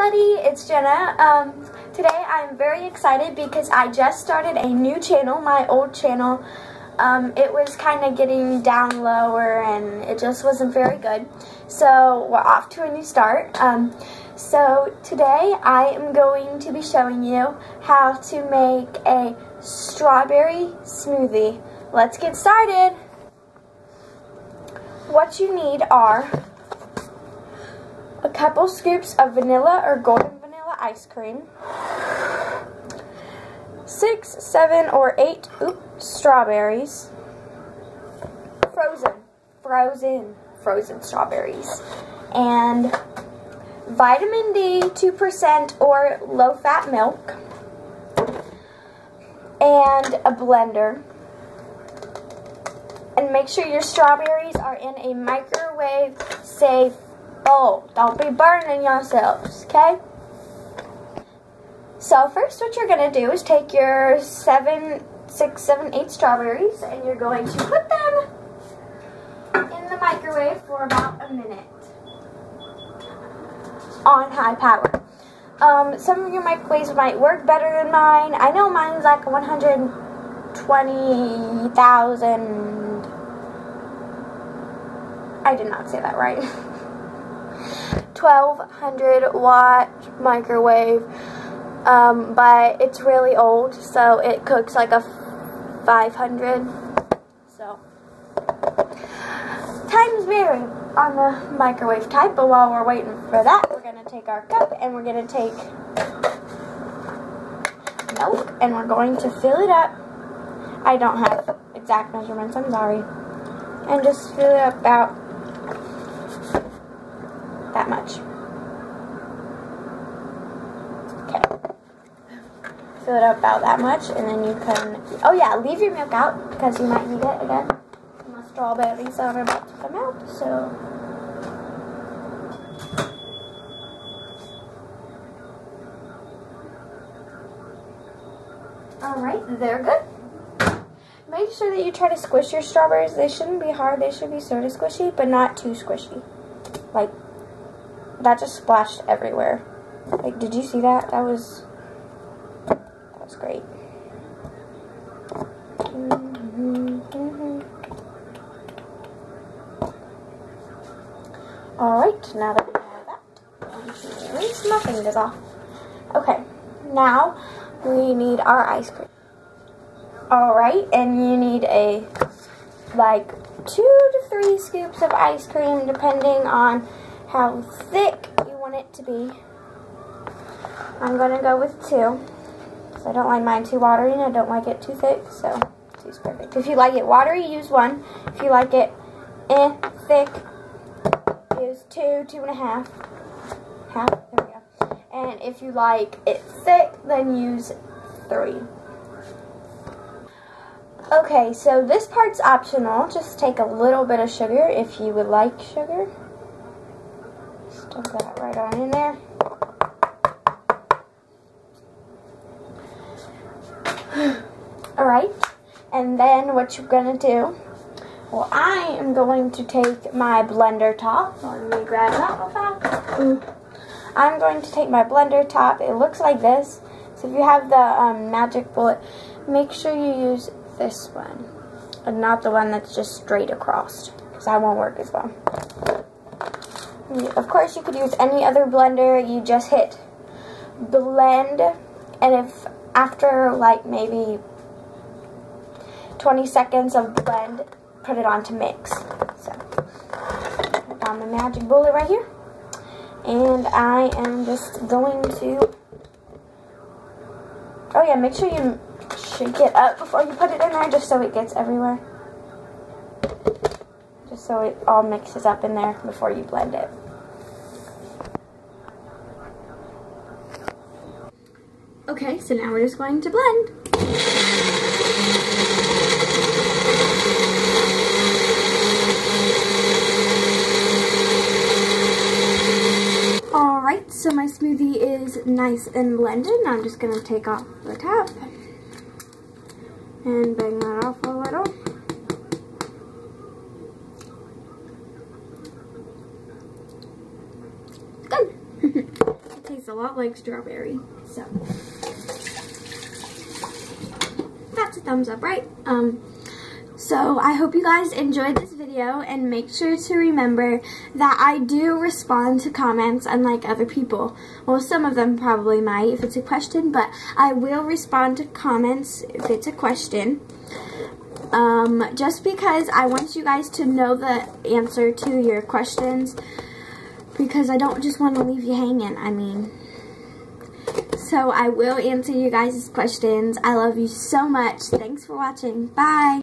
everybody, it's Jenna. Um, today I'm very excited because I just started a new channel, my old channel. Um, it was kind of getting down lower and it just wasn't very good. So we're off to a new start. Um, so today I am going to be showing you how to make a strawberry smoothie. Let's get started. What you need are couple scoops of vanilla or golden vanilla ice cream, six, seven, or eight oops, strawberries, frozen, frozen, frozen strawberries, and vitamin D 2% or low-fat milk, and a blender. And make sure your strawberries are in a microwave safe Oh, don't be burning yourselves, okay? So first what you're going to do is take your seven, six, seven, eight strawberries and you're going to put them in the microwave for about a minute on high power. Um, some of your microwaves might work better than mine. I know mine's like 120,000. I did not say that right. 1200 watt microwave, um, but it's really old, so it cooks like a 500. So, times vary on the microwave type, but while we're waiting for that, we're going to take our cup and we're going to take milk and we're going to fill it up. I don't have exact measurements, I'm sorry. And just fill it up about that much. Okay. Fill it up about that much, and then you can, oh yeah, leave your milk out, because you might need it again. My strawberries are about to come out, so. Alright, they're good. Make sure that you try to squish your strawberries. They shouldn't be hard, they should be sort of squishy, but not too squishy. Like that just splashed everywhere. Like, did you see that? That was, that was great. Mm-hmm. Alright, now that we have that, rinse my fingers off. Okay, now we need our ice cream. Alright, and you need a, like, two to three scoops of ice cream, depending on how thick you want it to be. I'm going to go with two. Because I don't like mine too watery and I don't like it too thick. So two's perfect. If you like it watery, use one. If you like it eh, thick, use two, two and a half. Half, there we go. And if you like it thick, then use three. Okay, so this part's optional. Just take a little bit of sugar if you would like sugar. That right on in there. Alright, and then what you're going to do, well I am going to take my blender top, let me grab that real fast. I'm going to take my blender top, it looks like this, so if you have the um, magic bullet, make sure you use this one, and not the one that's just straight across, because that won't work as well. Of course, you could use any other blender. You just hit blend, and if after like maybe 20 seconds of blend, put it on to mix. So, found my magic bullet right here. And I am just going to, oh yeah, make sure you shake it up before you put it in there, just so it gets everywhere. Just so it all mixes up in there before you blend it. Okay, so now we're just going to blend. Alright, so my smoothie is nice and blended. Now I'm just going to take off the top and bang that off a little. Good. it tastes a lot like strawberry. So that's a thumbs up, right? Um, so I hope you guys enjoyed this video and make sure to remember that I do respond to comments unlike other people. Well, some of them probably might if it's a question, but I will respond to comments if it's a question. Um, just because I want you guys to know the answer to your questions because I don't just want to leave you hanging. I mean, so I will answer you guys' questions. I love you so much. Thanks for watching. Bye.